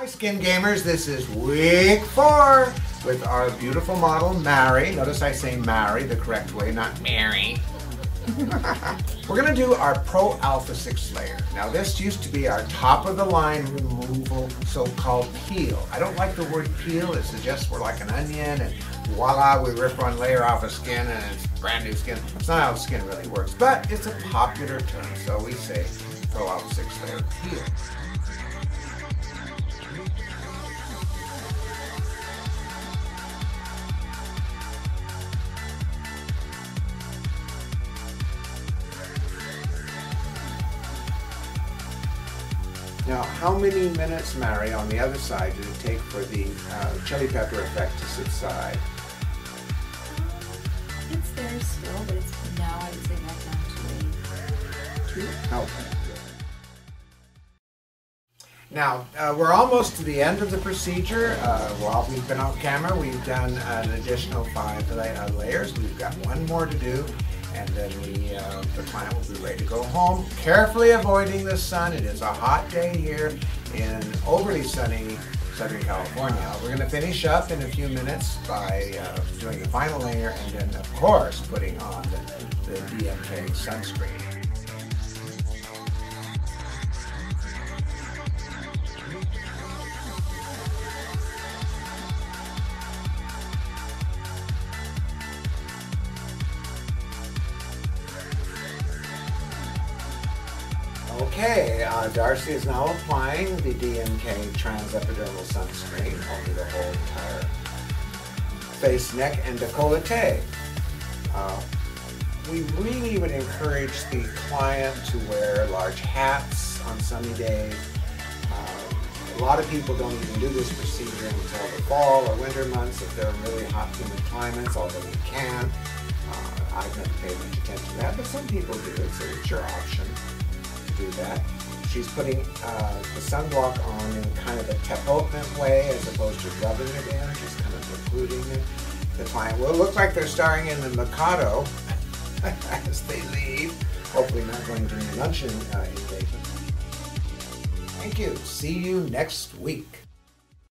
Hi Skin Gamers, this is week four with our beautiful model Mary. Notice I say Mary the correct way, not Mary. We're to do our Pro Alpha 6 layer. Now this used to be our top of the line removal so-called peel. I don't like the word peel, it suggests we're like an onion and voila, we rip one layer off of skin and it's brand new skin. It's not how skin really works, but it's a popular term, so we say Pro Alpha 6 layer peel. Now, how many minutes, Mary, on the other side did it take for the uh, chili pepper effect to subside? It's there still, but it's now I would say down to Two? Okay. Now, uh, we're almost to the end of the procedure. Uh, while we've been on camera, we've done an additional five uh, layers. We've got one more to do, and then we, uh, the client will be ready to go home. Carefully avoiding the sun. It is a hot day here in overly sunny Southern California. We're going to finish up in a few minutes by uh, doing the final layer, and then, of course, putting on the, the DMK sunscreen. Okay, uh, Darcy is now applying the DMK Trans Epidermal sunscreen over the whole entire face, neck, and decollete. Uh, we really would encourage the client to wear large hats on sunny days. Uh, a lot of people don't even do this procedure until the fall or winter months if they're in really hot, humid climates, although you can. Uh, I've never paid much attention to that, but some people do it's your option that. She's putting uh, the sunblock on in kind of a tapotement way as opposed to rubbing it in, just kind of it. The client will look like they're starring in the Mikado as they leave. Hopefully not going to the luncheon uh, engagement. Thank you. See you next week.